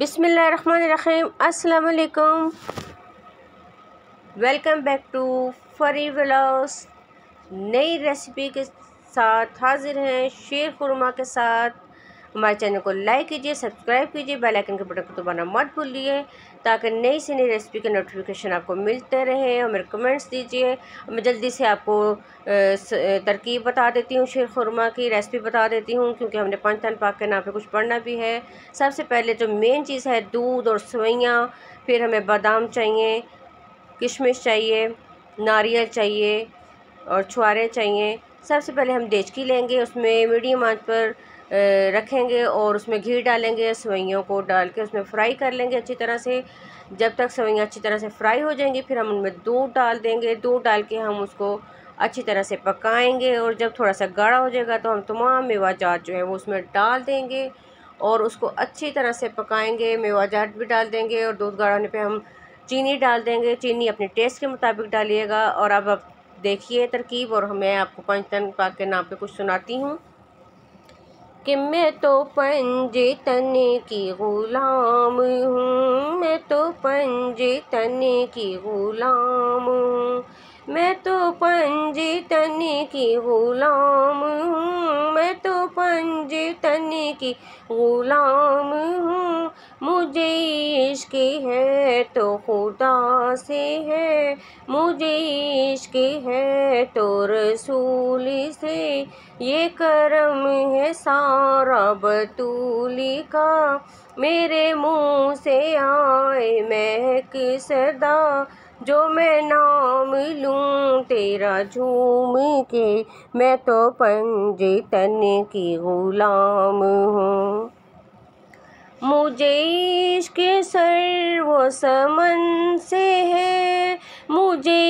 अस्सलाम welcome back to Fari vlogs. नई recipe के साथ हाजिर हैं शेर खुरमा के साथ। हमारे चैनल को लाइक कीजिए, सब्सक्राइब कीजिए, बेल आइकन के बटन को दबाना मत भूलिए, ताकि नई से नई रेसिपी के नोटिफिकेशन आपको मिलते रहे। और मेरे कमेंट्स दीजिए। मैं जल्दी से आपको तरकीब बता देती हूँ, शेर खुरमा की रेसिपी बता देती हूँ, क्योंकि हमने पंच पंचतन पाक के नाम पर कुछ पढ़ना भी है। सबसे पहले जो मेन चीज़ है, दूध और सवैयाँ, फिर हमें बादाम चाहिए, किशमिश चाहिए, नारियल चाहिए और छुआरे चाहिए। सबसे पहले हम देचकी लेंगे, उसमें मीडियम आँच पर रखेंगे और उसमें घी डालेंगे, सवैयों को डाल के उसमें फ्राई कर लेंगे अच्छी तरह से। जब तक सवैयाँ अच्छी तरह से फ्राई हो जाएँगी, फिर हम उनमें दूध डाल देंगे। दूध डाल के हम उसको अच्छी तरह से पकाएँगे और जब थोड़ा सा गाढ़ा हो जाएगा तो हम तमाम मेवा जात जो है वो उसमें डाल देंगे और उसको अच्छी तरह से पकाएँगे। मेवा जात भी डाल देंगे और दूध गाढ़ा होने पर हम चीनी डाल देंगे। चीनी अपने टेस्ट के मुताबिक डालिएगा और अब आप देखिए तरकीब और मैं आपको पंचतन पाक के नाम पे कुछ सुनाती हूँ। कि मैं तो पंजे तने की ग़ुलाम हूँ। मैं तो पंजे तने की ग़ुलाम हूँ। मैं तो पंजे तने की ग़ुलाम हूँ। मैं तो पंजे तने की ग़ुलाम हूँ। मुझे इश्क है तो खुदा से है। मुझे इश्क है तो रसूल से। ये करम है सारा बतूली का। मेरे मुँह से आए महक सदा। जो मैं नाम लूँ तेरा झूम के। मैं तो पंजे तन की ग़ुलाम हूँ। मुझे इश्क सर वो समन से है। मुझे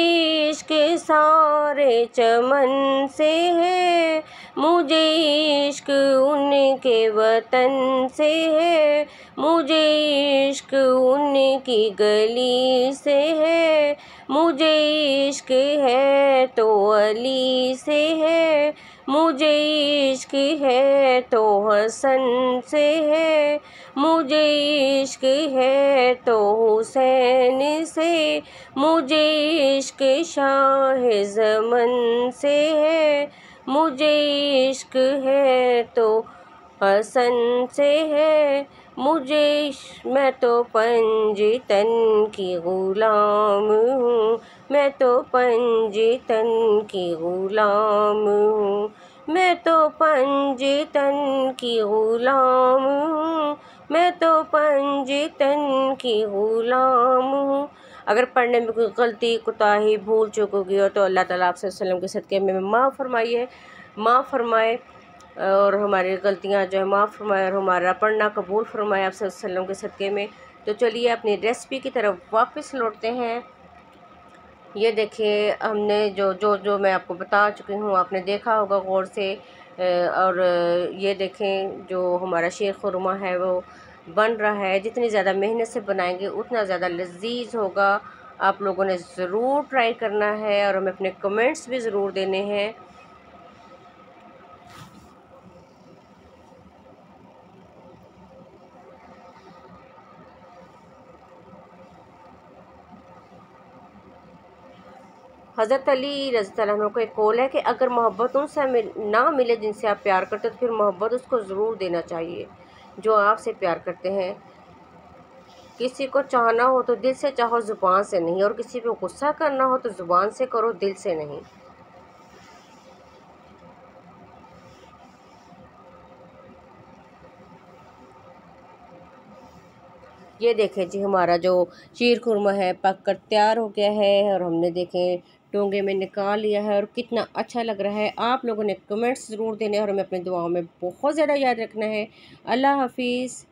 इश्क सारे चमन से है। मुझे इश्क उनके वतन से है। मुझे इश्क उनकी गली से है। मुझे इश्क है तो अली से है। मुझे इश्क है तो हसन से है। मुझे इश्क है तो हुसैन से मुझे इश्क शाह जमन से है। मुझे इश्क है तो हसन से है। मुझे मैं तो पंजतन की ग़ुलाम हूँ। मैं तो पंजतन की ग़ुलाम हूँ। मैं तो पंजतन की ग़ुलाम हूँ। मैं तो पंजतन की ग़ुलाम हूँ। अगर पढ़ने में कोई गलती, कोताही, भूल चूक होगी हो तो अल्लाह ताला आप वसल्लम के सदक़े में माफ़ फरमाइए, माफ़ फरमाए। और हमारी गलतियाँ जो है माफ़ फरमाए और हमारा पढ़ना कबूल फरमाए आप वसल्लम के सदक़े में। तो चलिए अपनी रेसिपी की तरफ़ वापस लौटते हैं। ये देखिए, हमने जो जो जो मैं आपको बता चुकी हूँ, आपने देखा होगा गौर से। और ये देखें, जो हमारा शेर खुरमा है, वो बन रहा है। जितनी ज़्यादा मेहनत से बनाएँगे, उतना ज़्यादा लजीज होगा। आप लोगों ने ज़रूर ट्राई करना है और हमें अपने कमेंट्स भी ज़रूर देने हैं। हज़रत अली रज़ी को एक कौल है कि अगर मोहब्बत उनसे मिल, ना मिले जिनसे आप प्यार करते हो तो फिर मोहब्बत उसको ज़रूर देना चाहिए जो आपसे प्यार करते हैं। किसी को चाहना हो तो दिल से चाहो ज़ुबान से नहीं और किसी को गुस्सा करना हो तो ज़ुबान से करो दिल से नहीं। ये देखें जी हमारा जो शीर खुरमा है पक कर तैयार हो गया है और हमने देखें टोंगे में निकाल लिया है और कितना अच्छा लग रहा है। आप लोगों ने कमेंट्स ज़रूर देने और हमें अपने दुआओं में बहुत ज़्यादा याद रखना है। अल्लाह हाफिज़।